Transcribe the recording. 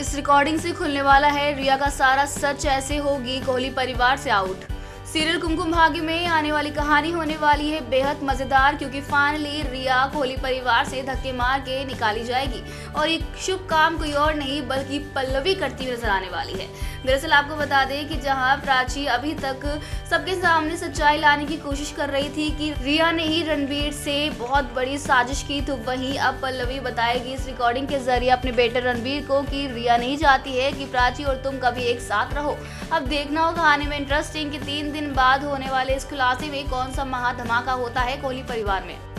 इस रिकॉर्डिंग से खुलने वाला है। रिया का सारा सच ऐसे होगी, कोहली परिवार से आउट सीरियल कुमकुम भाग्य में आने वाली कहानी होने वाली है बेहद मज़ेदार, क्योंकि फाइनली रिया कोहली परिवार से धक्के मार के निकाली जाएगी। और एक शुभ काम कोई और नहीं, बल्कि पल्लवी करती नज़र आने वाली है। दरअसल आपको बता दें कि जहाँ प्राची अभी तक सबके सामने सच्चाई लाने की कोशिश कर रही थी कि रिया ने ही रणबीर से बहुत बड़ी साजिश की तो वहीं अब पल्लवी बताएगी इस रिकॉर्डिंग के ज़रिए अपने बेटे रणबीर को कि रिया नहीं चाहती है कि प्राची और तुम कभी एक साथ रहो। अब देखना हो कहानी में इंटरेस्टिंग कि तीन दिन बाद होने वाले इस खुलासे में कौन सा महा धमाका होता है कोहली परिवार में?